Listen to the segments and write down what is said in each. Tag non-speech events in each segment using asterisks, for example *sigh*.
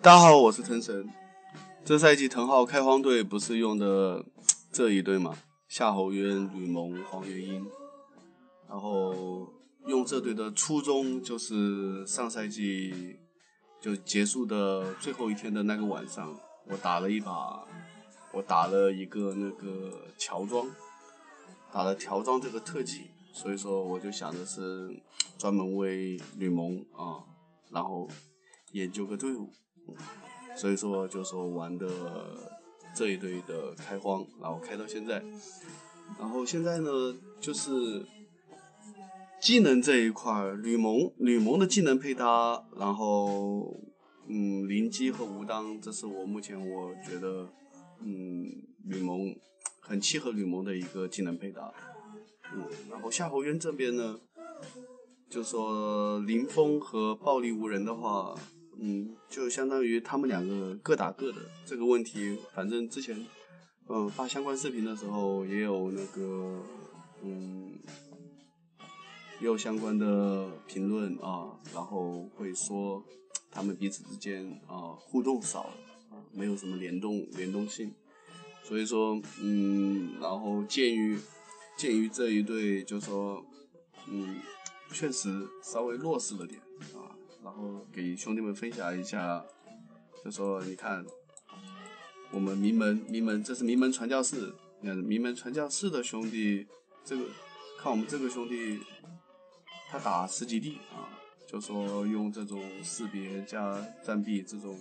大家好，我是藤神。这赛季藤浩开荒队不是用的 *tsk* 这一队吗？夏侯渊、吕蒙、黄月英。然后用这队的初衷就是上赛季就结束的最后一天的那个晚上，我打了一把，我打了一个那个乔装，打了乔装这个特技，所以说我就想的是 *tsk* 专门为吕蒙啊，然后研究个队伍。所以说，就说玩的这一堆的开荒，然后开到现在，然后现在呢，就是技能这一块，吕蒙吕蒙的技能配搭，然后嗯，灵机和吴当，这是我目前我觉得嗯，吕蒙很契合吕蒙的一个技能配搭，嗯，然后夏侯渊这边呢，就说林峰和暴力无人的话。嗯，就相当于他们两个各打各的这个问题，反正之前，嗯，发相关视频的时候也有那个，嗯，也有相关的评论啊，然后会说他们彼此之间啊互动少啊，没有什么联动联动性，所以说，嗯，然后鉴于鉴于这一对，就说，嗯，确实稍微弱势了点啊。然后给兄弟们分享一下，就说你看，我们名门名门，这是名门传教士，你看名门传教士的兄弟，这个看我们这个兄弟，他打十几地啊，就说用这种识别加战臂这种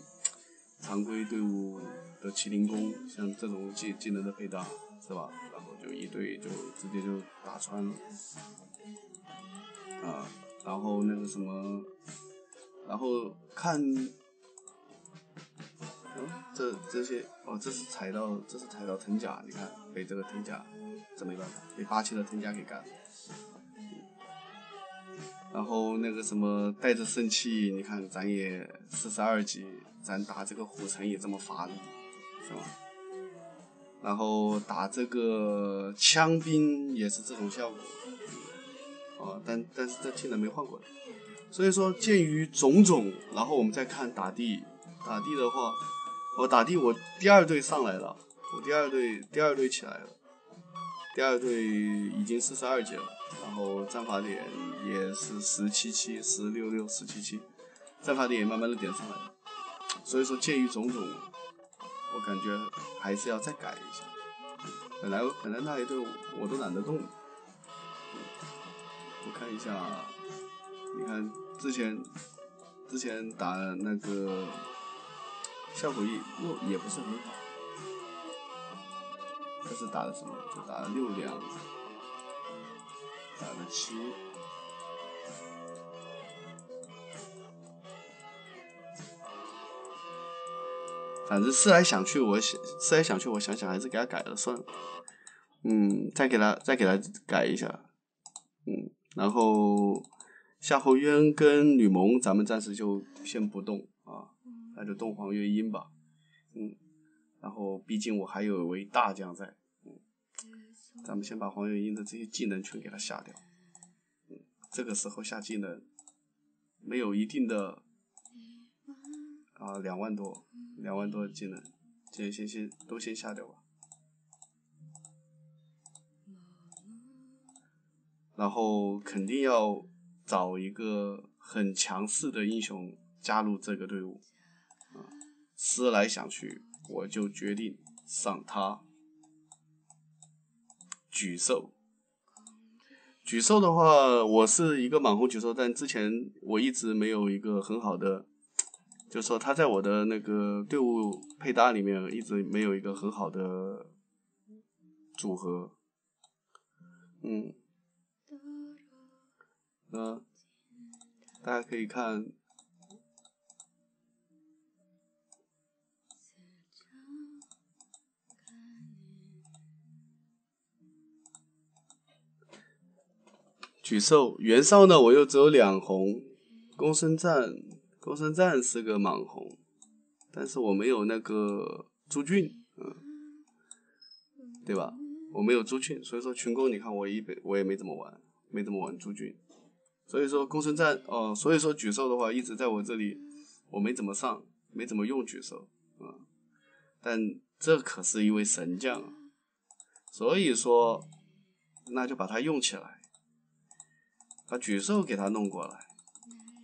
常规队伍的麒麟弓，像这种技技能的配搭，是吧？然后就一队就直接就打穿了，啊，然后那个什么。然后看，嗯，这这些哦，这是踩到，这是踩到藤甲，你看被这个藤甲，这没办法，被八七的藤甲给干了。然后那个什么带着圣器，你看咱也四十二级，咱打这个虎城也这么发力，是吧？然后打这个枪兵也是这种效果，哦，但但是这技能没换过来。所以说，鉴于种种，然后我们再看打地，打地的话，我打地我第二队上来了，我第二队第二队起来了，第二队已经四十二级了，然后战法点也是十七七、十六六、十七七，战法点也慢慢的点上来了。所以说，鉴于种种，我感觉还是要再改一下。本来本来那一队我都懒得动，我看一下。你看，之前之前打那个效果也又也不是很好，这是打的什么？就打了六两，打了七，反正思来想去，我想思来想去，我想想还是给他改了算了。嗯，再给他再给他改一下，嗯，然后。夏侯渊跟吕蒙，咱们暂时就先不动啊，那就动黄月英吧，嗯，然后毕竟我还有位大将在，嗯，咱们先把黄月英的这些技能全给他下掉，嗯，这个时候下技能没有一定的啊，两万多，两万多的技能，先先先都先下掉吧，然后肯定要。找一个很强势的英雄加入这个队伍，啊，思来想去，我就决定上他。沮兽，沮兽的话，我是一个满红沮兽，但之前我一直没有一个很好的，就说他在我的那个队伍配搭里面一直没有一个很好的组合，嗯。嗯，大家可以看，沮兽袁绍呢，我又只有两红，公孙瓒，公孙瓒是个莽红，但是我没有那个朱俊，嗯，对吧？我没有朱俊，所以说群攻，你看我一我也没怎么玩，没怎么玩朱俊。所以说公孙瓒哦，所以说沮授的话一直在我这里，我没怎么上，没怎么用沮授，啊，但这可是一位神将，所以说，那就把他用起来，把举兽给他弄过来，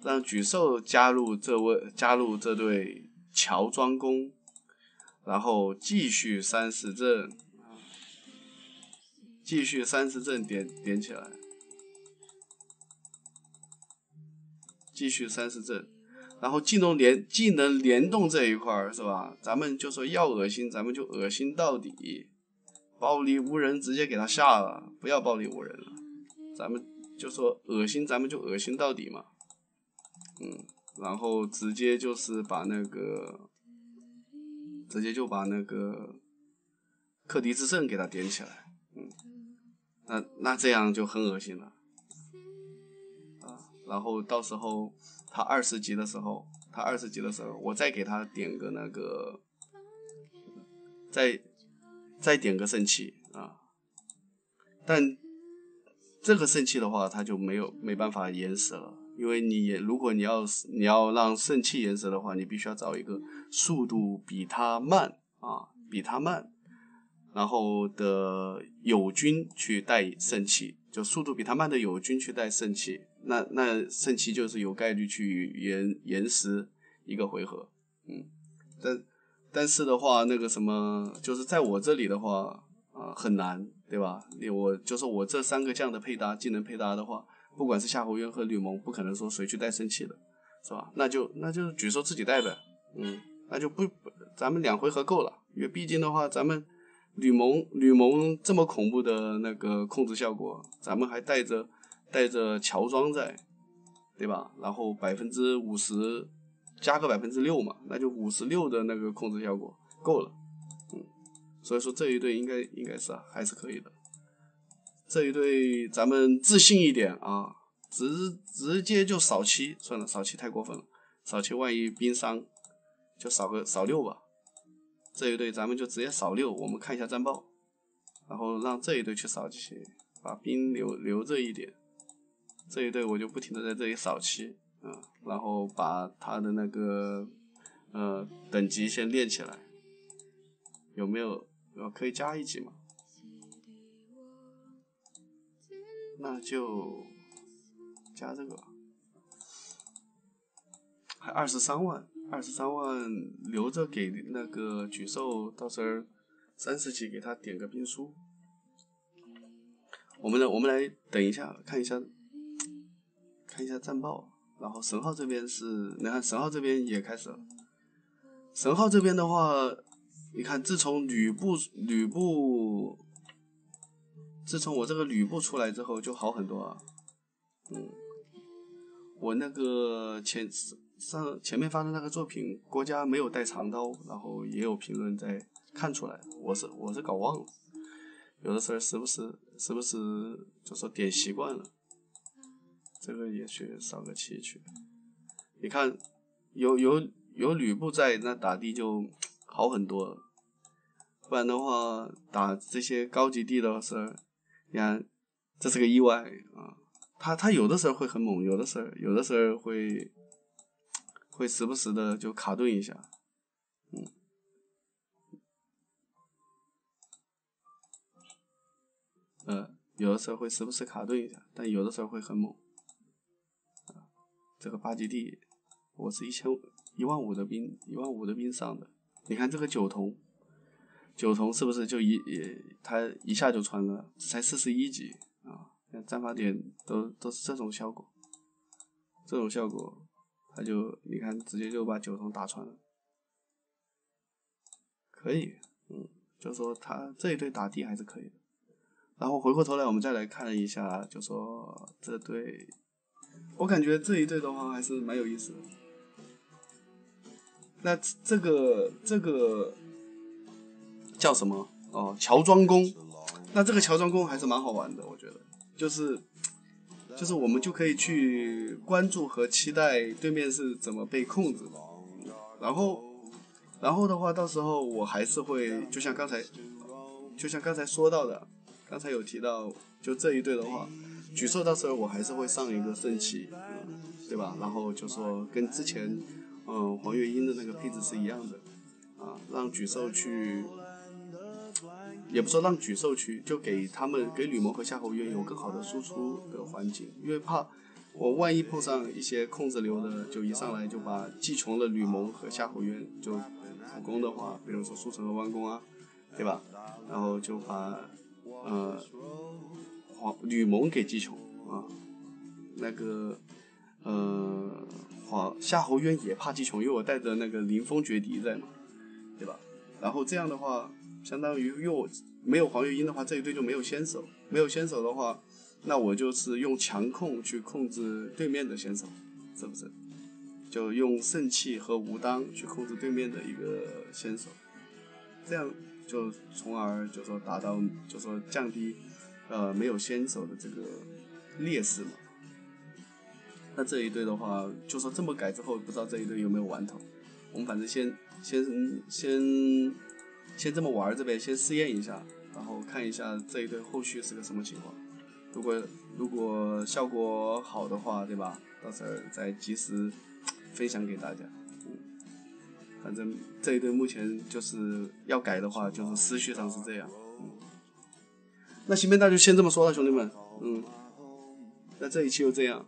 让举兽加入这位加入这对乔庄公，然后继续三十阵，继续三十阵点点起来。继续三十阵，然后技能联技能联动这一块儿是吧？咱们就说要恶心，咱们就恶心到底，暴力无人直接给他下了，不要暴力无人了，咱们就说恶心，咱们就恶心到底嘛，嗯，然后直接就是把那个，直接就把那个克敌之阵给他点起来，嗯，那那这样就很恶心了。然后到时候他二十级的时候，他二十级的时候，我再给他点个那个，再再点个圣器啊。但这个圣器的话，他就没有没办法延时了，因为你如果你要你要让圣器延时的话，你必须要找一个速度比他慢啊，比他慢，然后的友军去带圣骑，就速度比他慢的友军去带圣骑。那那圣骑就是有概率去延延时一个回合，嗯，但但是的话，那个什么，就是在我这里的话啊很难，对吧？我就是我这三个将的配搭技能配搭的话，不管是夏侯渊和吕蒙，不可能说谁去带圣骑的，是吧？那就那就举手自己带呗，嗯，那就不咱们两回合够了，因为毕竟的话，咱们吕蒙吕蒙这么恐怖的那个控制效果，咱们还带着。带着乔装在，对吧？然后百分之五十加个百分之六嘛，那就五十六的那个控制效果够了。嗯，所以说这一队应该应该是还是可以的。这一队咱们自信一点啊，直直接就扫七算了，扫七太过分了，扫七万一兵伤，就扫个扫六吧。这一队咱们就直接扫六，我们看一下战报，然后让这一队去扫七，把兵留留着一点。这一队我就不停的在这里扫七，嗯，然后把他的那个呃等级先练起来，有没有？呃，可以加一级吗？那就加这个，还二十三万，二十三万留着给那个举兽，到时候三十级给他点个兵书。我们来，我们来等一下，看一下。看一下战报，然后神号这边是，你看神号这边也开始了。神号这边的话，你看自从吕布吕布，自从我这个吕布出来之后就好很多啊。嗯，我那个前上前面发的那个作品，国家没有带长刀，然后也有评论在看出来，我是我是搞忘了，有的时候时不时时不时就说点习惯了。这个也去扫个气去，你看，有有有吕布在，那打的就好很多了。不然的话，打这些高级地的时候，你看，这是个意外啊。他他有的时候会很猛，有的时候有的时候会会时不时的就卡顿一下，嗯，呃，有的时候会时不时卡顿一下，但有的时候会很猛。这个八级地，我是一千一万五的兵，一万五的兵上的。你看这个九童，九童是不是就一也他一下就穿了？才四十一级啊！战法点都都是这种效果，这种效果，他就你看直接就把九童打穿了，可以，嗯，就说他这一队打的还是可以的。然后回过头来，我们再来看一下，就说这队。我感觉这一队的话还是蛮有意思的。那这个这个叫什么？哦，乔庄公。那这个乔庄公还是蛮好玩的，我觉得。就是就是我们就可以去关注和期待对面是怎么被控制的。然后然后的话，到时候我还是会就像刚才就像刚才说到的，刚才有提到，就这一队的话。举兽到时候我还是会上一个圣骑，对吧？然后就说跟之前嗯黄月英的那个配置是一样的，啊，让沮授去，也不说让沮授去，就给他们给吕蒙和夏侯渊有更好的输出的环境，因为怕我万一碰上一些控制流的，就一上来就把技穷的吕蒙和夏侯渊就普攻的话，比如说舒城和弯弓啊，对吧？然后就把呃黄吕蒙给击穷啊，那个呃黄夏侯渊也怕击穷，因为我带着那个凌风绝敌在嘛，对吧？然后这样的话，相当于又没有黄月英的话，这一队就没有先手，没有先手的话，那我就是用强控去控制对面的先手，是不是？就用圣器和武当去控制对面的一个先手，这样就从而就说达到就说降低呃没有先手的这个劣势嘛。那这一队的话，就说这么改之后，不知道这一队有没有玩头。我们反正先先先先这么玩着呗，先试验一下，然后看一下这一队后续是个什么情况。如果如果效果好的话，对吧？到时候再及时分享给大家。反正这一对目前就是要改的话，就是思绪上是这样。嗯，那行呗，那就先这么说了，兄弟们。嗯，那这一期就这样。